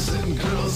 boys and girls